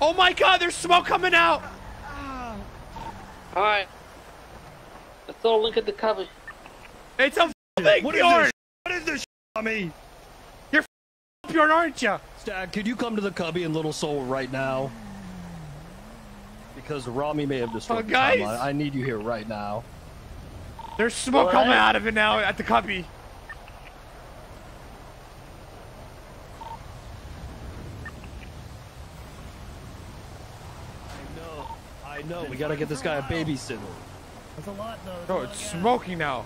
Oh my god, there's smoke coming out! Alright. Let's all look at the cover. It's a big What is Bjorn! this? What is this on me? Bjorn, aren't you? Stag, could you come to the cubby in Little Seoul right now? Because Ramee may have destroyed Oh, the guys. timeline. I need you here right now. There's smoke What? coming out of it now at the cubby. I know. I know. We gotta get this guy a babysitter. That's a lot, though. That's Bro, a lot, it's yeah. smoking now.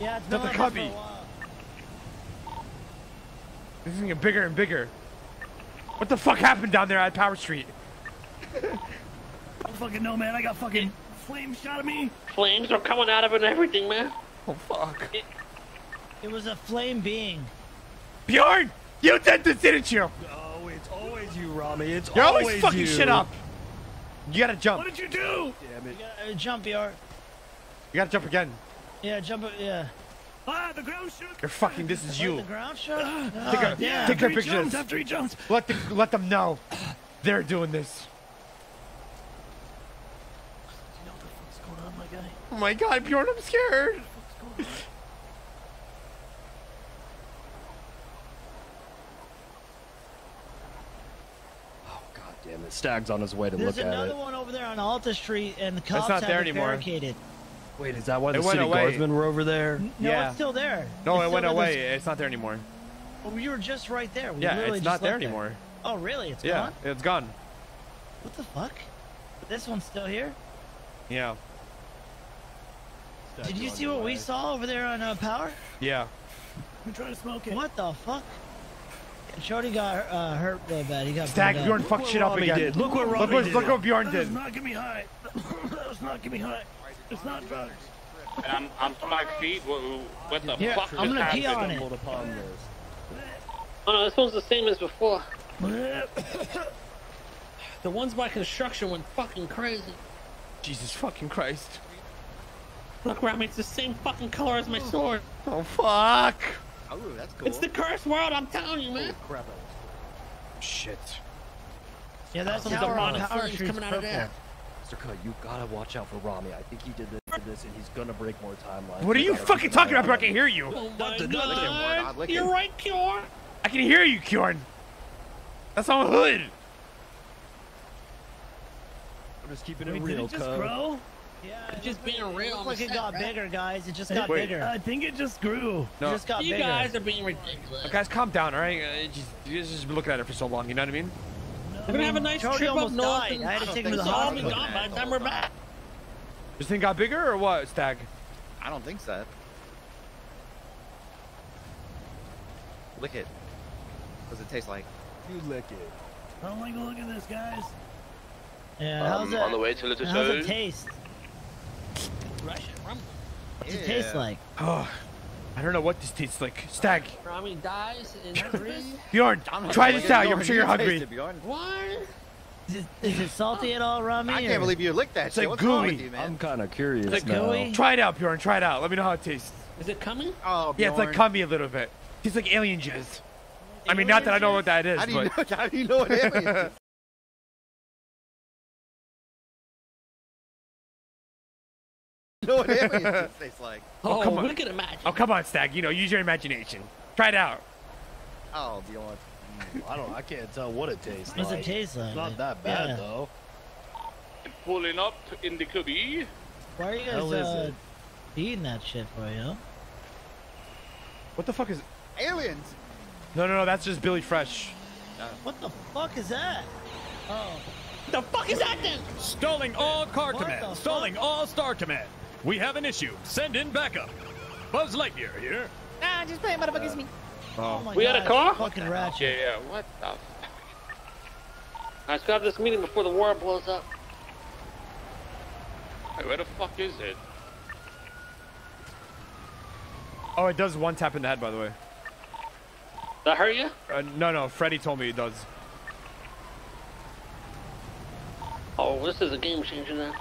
Yeah, it's Not been the this a cubby. This is gonna bigger and bigger. What the fuck happened down there at Power Street? I don't fucking know, man. I got fucking flames shot at me. Flames are coming out of it and everything, man. Oh fuck. It was a flame being. Bjorn! You did this, didn't you? Oh, it's always you, Ramee. It's You're always, always fucking you. shit up. You gotta jump. What did you do? Damn it. You gotta, uh, jump, BR. You gotta jump again. Yeah, jump. Yeah. Ah, the ground shook. You're fucking. This is What, you. The ground shook. Take a- Ah, yeah. take a after he picture of jumped. After he jumped. Let the, let them know they're doing this. You know what the fuck's going on, my guy? Oh my god, Bjorn, I'm scared. What's going on? Oh, God damn it. Stag's on his way to There's look at it. There's another one over there on Alta Street, and the cops not have there it anymore. barricaded. Wait, is that why It the went city away. guardsmen were over there? No, Yeah. it's still there. No, It's it went away. this- It's not there anymore. Oh, we were just right there. We Yeah, it's just not there left anymore. Oh, really? It's Yeah, gone? it's gone. What the fuck? This one's still here? Yeah, Stag's Did you see your what we saw over there on uh, Power? yeah. I'm trying to smoke it. What the fuck? Shorty got uh, hurt really bad. He got Stag, Bjorn up. fucked shit up again. did. Look what Look what, did. look what Bjorn That did. does not get me high. that does not get me high. It's not drugs. I'm, I'm five feet. What, what the Here, fuck I'm gonna pee on it. Upon this. Oh no, this one's the same as before. The ones by construction went fucking crazy. Jesus fucking Christ. Look, Ramee, it's the same fucking color as my sword. Oh fuck. Oh, that's cool. It's the cursed world, I'm telling you, man. Crap. Shit. Yeah, that's Some demonic Power flames coming out of purple. there. Mr. Cut, you gotta watch out for Ramee. I think he did this, did this and he's gonna break more timelines. What are you fucking keep talking about, bro? I can hear you. Oh my Nothing, god. nothing. You're right, Cure. I can hear you, Kjorn. That's on hood. I'm just keeping it Wait, did real, it just grow? Yeah, it Just being like- real It like it set, got right? bigger, guys. It just got Wait. bigger. I think it just grew. No. It just got You bigger. guys are being ridiculous. Guys, calm down, all right? Uh, just, you guys just been looking at it for so long. You know what I mean? We're gonna have a nice Charlie trip up north. died. and I had to take him to the it's all be hospital. gone by the time we're back. This thing got bigger or what, Stag? I don't think so. Lick it. What does it taste like? You lick it. I don't like the look of this, guys. Yeah, how's Um, it? on the way to Little how's it taste? Russian rumble. What's it taste like? Oh, I don't know what this tastes like. Stag, Ramee dies in three. Bjorn, try this out. Bjorn, I'm sure you're hungry. it, Bjorn. What? Is it, is it salty at all, Ramee? I can't believe you licked that It's shit. like What's gooey. with you, man? I'm kind of curious Is it now. gooey? Try it out, Bjorn. Try it out. Let me know how it tastes. Is it coming? Oh, Yeah, it's like Bjorn. cummy a little bit. Tastes like alien jizz. I mean, not that I know what that is, How do you but know? How do you know what alien is? Know what alien tastes like? Oh, Oh, come on. we can imagine. oh come on, Stag. You know, use your imagination. Try it out. Oh, Bjorn. I don't. I can't tell what it tastes like. What's it taste like? It's not that bad Yeah. though. Pulling up in the cubby. Why are you guys is uh, eating that shit for you? What the fuck is? Aliens. No, no, no. That's just Billy Fresh. What the fuck is that? Oh, the fuck is that then? Stalling all car What the command. fuck? Stalling all star command. We have an issue. Send in backup. Buzz Lightyear here. Nah, just play motherfuckers uh, me. Oh my We god. had a car? Fucking ratchet. Yeah, yeah. What the fuck? Let's go have this meeting before the war blows up. Wait, where the fuck is it? Oh, it does one tap in the head, by the way. That hurt you? Uh, no, no. Freddy told me it does. Oh, this is a game changer now.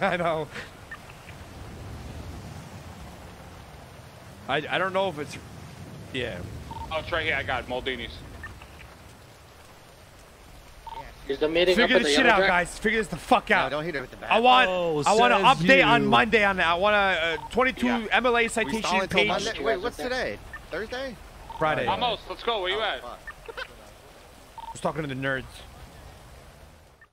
I know. I, I don't know if it's. Yeah. Oh, it's right here. I got it. Maldini's. Is the meeting up Figure at this the shit out, track? guys. Figure this the fuck out. don't hit it with the bat. I want Oh, I want an says update on. Monday on that. I want a uh, 22 Yeah. MLA We citation page Monday. Wait, what's today? Thursday? Friday. Vamos, let's go. Where you Oh, at? I was talking to the nerds.